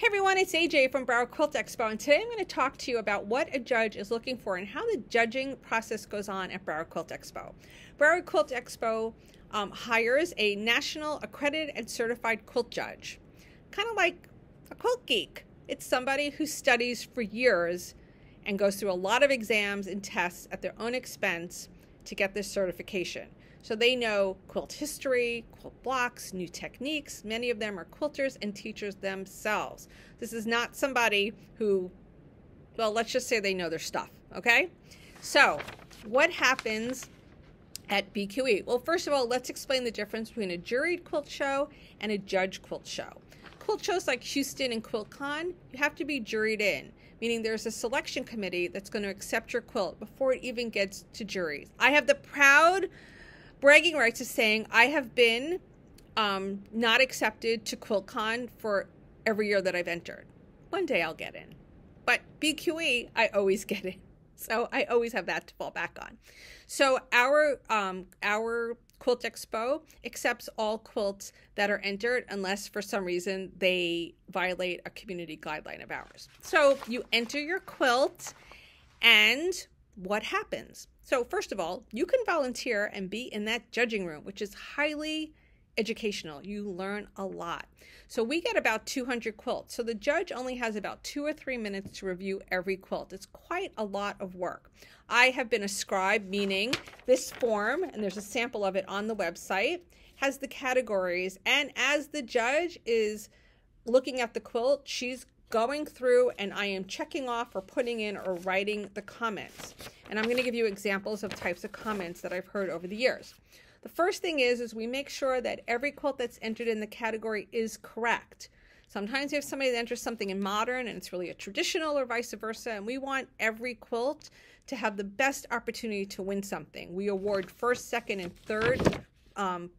Hey everyone, it's AJ from Broward Quilt Expo, and today I'm going to talk to you about what a judge is looking for and how the judging process goes on at Broward Quilt Expo. Broward Quilt Expo um, hires a national accredited and certified quilt judge, kind of like a quilt geek. It's somebody who studies for years and goes through a lot of exams and tests at their own expense to get this certification. So they know quilt history, quilt blocks, new techniques. Many of them are quilters and teachers themselves. This is not somebody who, well, let's just say they know their stuff, okay? So, what happens at BQE? Well, first of all, let's explain the difference between a juried quilt show and a judge quilt show. Quilt shows like Houston and QuiltCon, you have to be juried in, meaning there's a selection committee that's going to accept your quilt before it even gets to juries. I have the proud bragging rights is saying I have been um, not accepted to QuiltCon for every year that I've entered. One day I'll get in. But BQE, I always get in. So I always have that to fall back on. So our um, our Quilt Expo accepts all quilts that are entered unless for some reason they violate a community guideline of ours. So you enter your quilt and what happens? So, first of all, you can volunteer and be in that judging room, which is highly educational. You learn a lot. So, we get about 200 quilts. So, the judge only has about two or three minutes to review every quilt. It's quite a lot of work. I have been a scribe, meaning this form, and there's a sample of it on the website, has the categories. And as the judge is looking at the quilt, she's going through and I am checking off or putting in or writing the comments. And I'm going to give you examples of types of comments that I've heard over the years. The first thing is is we make sure that every quilt that's entered in the category is correct. Sometimes you have somebody that enters something in modern and it's really a traditional or vice versa, and we want every quilt to have the best opportunity to win something. We award first, second, and third um,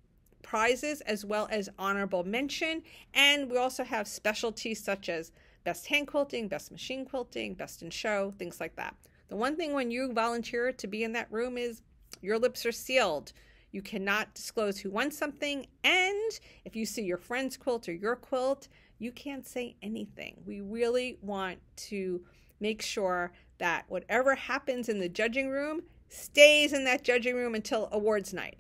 prizes as well as honorable mention, and we also have specialties such as best hand quilting, best machine quilting, best in show, things like that. The one thing when you volunteer to be in that room is your lips are sealed. You cannot disclose who won something. And if you see your friend's quilt or your quilt, you can't say anything. We really want to make sure that whatever happens in the judging room stays in that judging room until awards night.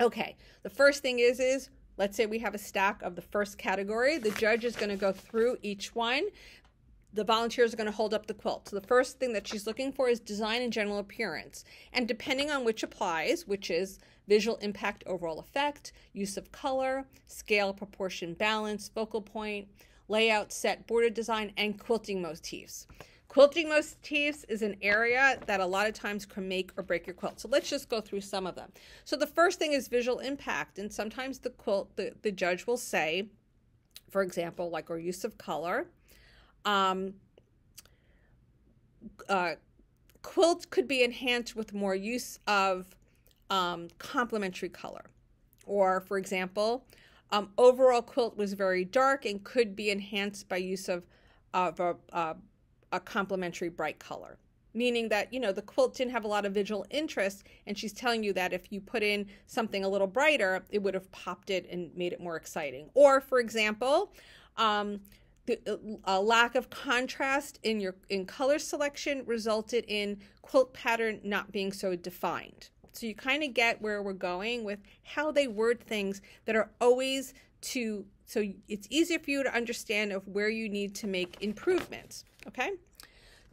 Okay, the first thing is is Let's say we have a stack of the first category. The judge is going to go through each one. The volunteers are going to hold up the quilt. So the first thing that she's looking for is design and general appearance. And depending on which applies, which is visual impact, overall effect, use of color, scale, proportion, balance, focal point, layout, set, border design, and quilting motifs. Quilting motifs is an area that a lot of times can make or break your quilt. So let's just go through some of them. So the first thing is visual impact. And sometimes the quilt, the, the judge will say, for example, like or use of color. Um, uh, quilt could be enhanced with more use of um, complementary color. Or, for example, um, overall quilt was very dark and could be enhanced by use of, of a, a a complementary bright color. Meaning that you know the quilt didn't have a lot of visual interest and she's telling you that if you put in something a little brighter it would have popped it and made it more exciting. Or for example um, the a lack of contrast in your in color selection resulted in quilt pattern not being so defined. So you kind of get where we're going with how they word things that are always to so it's easier for you to understand of where you need to make improvements Okay?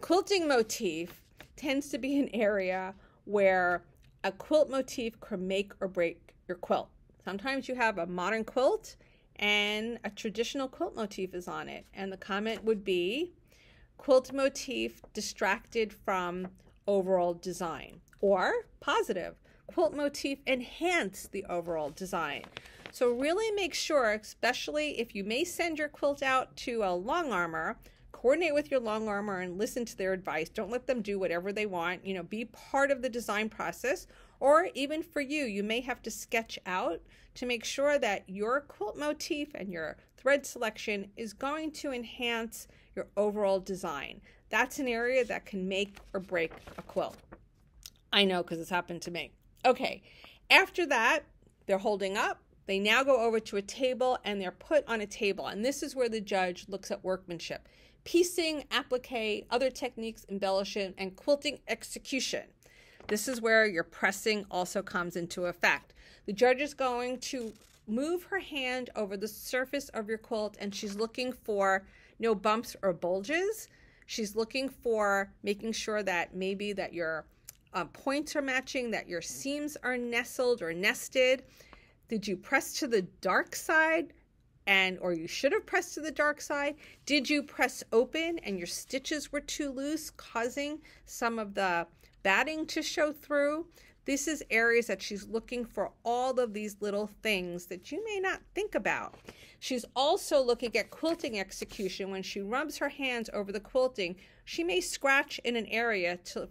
Quilting motif tends to be an area where a quilt motif can make or break your quilt. Sometimes you have a modern quilt and a traditional quilt motif is on it. And the comment would be quilt motif distracted from overall design. Or positive, quilt motif enhance the overall design. So really make sure, especially if you may send your quilt out to a long armer, coordinate with your long armer and listen to their advice. Don't let them do whatever they want. You know, be part of the design process. Or even for you, you may have to sketch out to make sure that your quilt motif and your thread selection is going to enhance your overall design. That's an area that can make or break a quilt. I know because it's happened to me. Okay, after that, they're holding up, They now go over to a table and they're put on a table. And this is where the judge looks at workmanship piecing, applique, other techniques, embellishment, and quilting execution. This is where your pressing also comes into effect. The judge is going to move her hand over the surface of your quilt and she's looking for no bumps or bulges. She's looking for making sure that maybe that your uh, points are matching, that your seams are nestled or nested. Did you press to the dark side? and or you should have pressed to the dark side did you press open and your stitches were too loose causing some of the batting to show through this is areas that she's looking for all of these little things that you may not think about she's also looking at quilting execution when she rubs her hands over the quilting she may scratch in an area to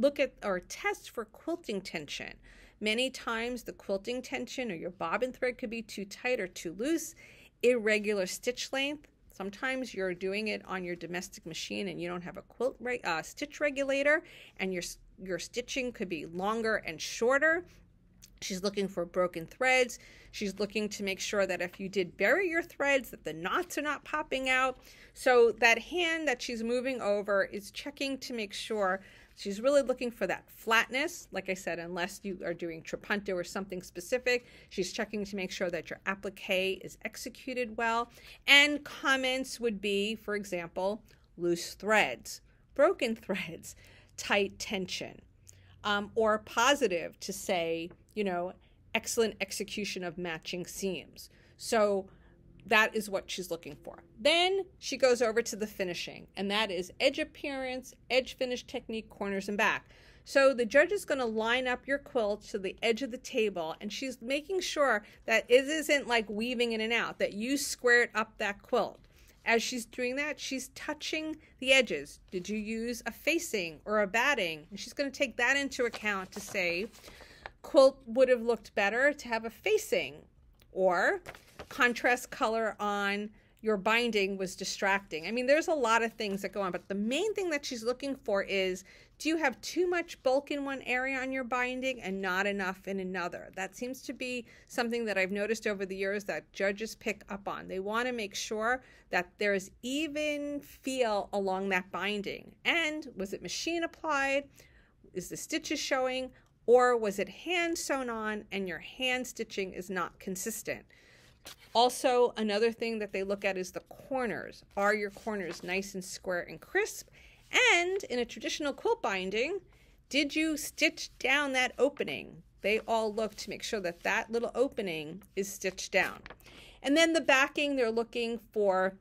look at or test for quilting tension Many times the quilting tension or your bobbin thread could be too tight or too loose irregular stitch length. Sometimes you're doing it on your domestic machine and you don't have a quilt re- uh, stitch regulator, and your your stitching could be longer and shorter. She's looking for broken threads. She's looking to make sure that if you did bury your threads, that the knots are not popping out. So that hand that she's moving over is checking to make sure She's really looking for that flatness. Like I said, unless you are doing trapunto or something specific, she's checking to make sure that your applique is executed well. And comments would be, for example, loose threads, broken threads, tight tension, um, or positive to say, you know, excellent execution of matching seams. So that is what she's looking for. Then she goes over to the finishing, and that is edge appearance, edge finish technique, corners, and back. So the judge is going to line up your quilt to the edge of the table, and she's making sure that it isn't like weaving in and out, that you squared up that quilt. As she's doing that, she's touching the edges. Did you use a facing or a batting? And she's going to take that into account to say, quilt would have looked better to have a facing, or contrast color on your binding was distracting. I mean, there's a lot of things that go on, but the main thing that she's looking for is do you have too much bulk in one area on your binding and not enough in another? That seems to be something that I've noticed over the years that judges pick up on. They want to make sure that there's even feel along that binding. And was it machine applied? Is the stitches showing? Or was it hand sewn on and your hand stitching is not consistent? Also, another thing that they look at is the corners. Are your corners nice and square and crisp? And in a traditional quilt binding, did you stitch down that opening? They all look to make sure that that little opening is stitched down. And then the backing, they're looking for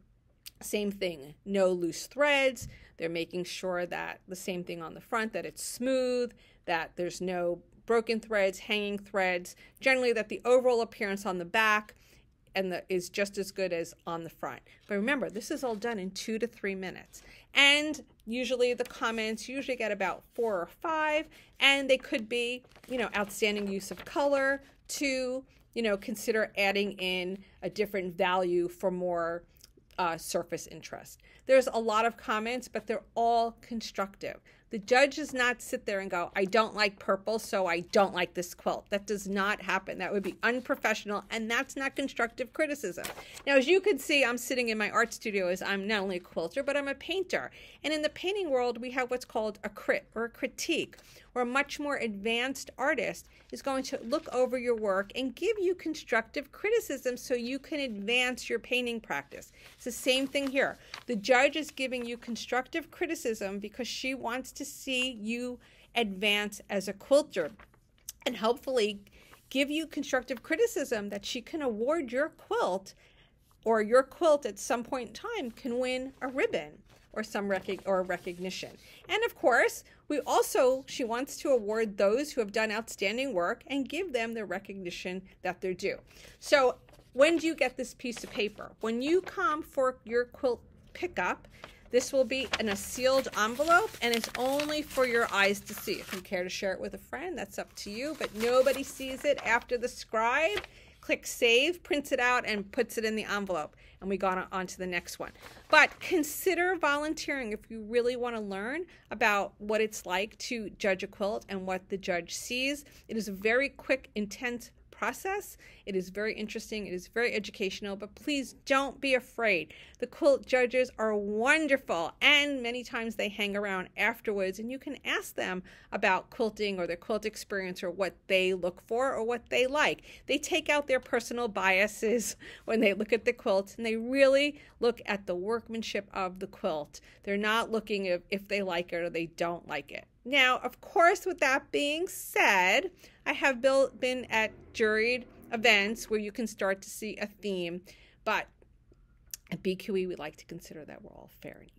same thing, no loose threads. They're making sure that the same thing on the front, that it's smooth, that there's no broken threads, hanging threads, generally that the overall appearance on the back and the, is just as good as on the front. But remember, this is all done in two to three minutes. And usually the comments usually get about four or five, and they could be, you know, outstanding use of color to, you know, consider adding in a different value for more uh, surface interest. There's a lot of comments, but they're all constructive. The judge does not sit there and go, I don't like purple, so I don't like this quilt. That does not happen. That would be unprofessional, and that's not constructive criticism. Now, as you can see, I'm sitting in my art studio as I'm not only a quilter, but I'm a painter. And in the painting world, we have what's called a crit or a critique, or a much more advanced artist is going to look over your work and give you constructive criticism so you can advance your painting practice. It's the same thing here. The judge is giving you constructive criticism because she wants to see you advance as a quilter and hopefully give you constructive criticism that she can award your quilt or your quilt at some point in time can win a ribbon or some rec- or recognition. And of course, we also she wants to award those who have done outstanding work and give them the recognition that they're due. So, when do you get this piece of paper? When you come for your quilt pickup, this will be in a sealed envelope and it's only for your eyes to see. If you care to share it with a friend, that's up to you, but nobody sees it after the scribe clicks save, prints it out, and puts it in the envelope. And we got on to the next one. But consider volunteering if you really want to learn about what it's like to judge a quilt and what the judge sees. It is a very quick, intense process. It is very interesting, it is very educational, but please don't be afraid. The quilt judges are wonderful, and many times they hang around afterwards, and you can ask them about quilting or their quilt experience or what they look for or what they like. They take out their personal biases when they look at the quilt, and they really look at the workmanship of the quilt. They're not looking if, if they like it or they don't like it. Now, of course, with that being said, I have built, been at juried events where you can start to see a theme, but at BQE, we like to consider that we're all fair and.